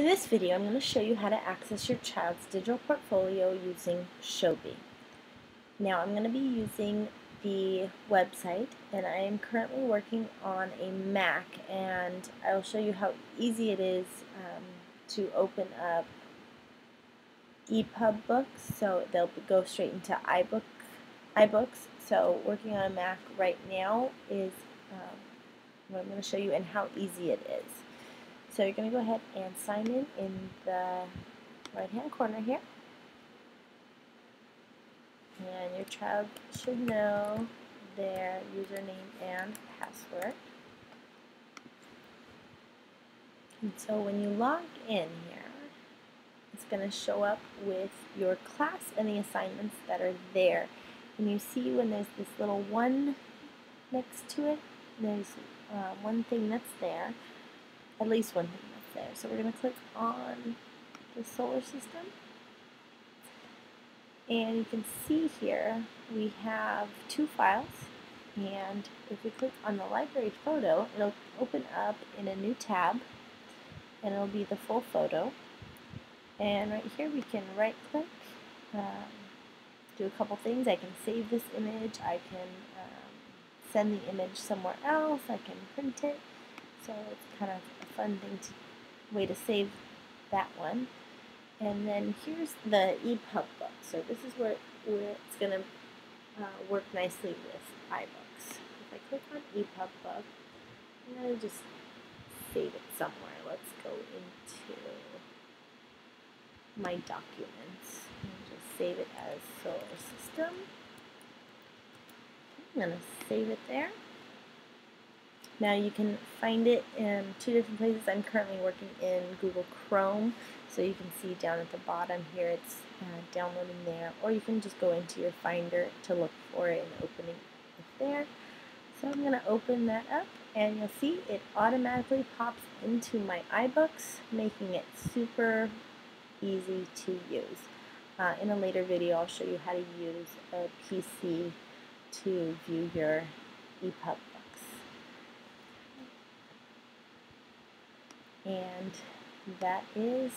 In this video, I'm going to show you how to access your child's digital portfolio using Showbie. Now, I'm going to be using the website, and I am currently working on a Mac, and I'll show you how easy it is um, to open up EPUB books, so they'll go straight into iBook, iBooks. So, working on a Mac right now is um, what I'm going to show you and how easy it is. So you're going to go ahead and sign in in the right hand corner here. And your child should know their username and password. And so when you log in here, it's going to show up with your class and the assignments that are there. And you see when there's this little one next to it, there's uh, one thing that's there at least one thing that's there. So we're going to click on the solar system. And you can see here we have two files. And if we click on the library photo, it'll open up in a new tab. And it'll be the full photo. And right here we can right click, um, do a couple things. I can save this image. I can um, send the image somewhere else. I can print it. So it's kind of a fun thing to way to save that one. And then here's the EPUB book. So this is where, where it's going to uh, work nicely with iBooks. If I click on EPUB book, I'm going to just save it somewhere. Let's go into my documents and just save it as solar system. I'm going to save it there. Now you can find it in two different places. I'm currently working in Google Chrome, so you can see down at the bottom here it's uh, downloading there, or you can just go into your Finder to look for it and opening it there. So I'm going to open that up, and you'll see it automatically pops into my iBooks, making it super easy to use. Uh, in a later video, I'll show you how to use a PC to view your EPUB and that is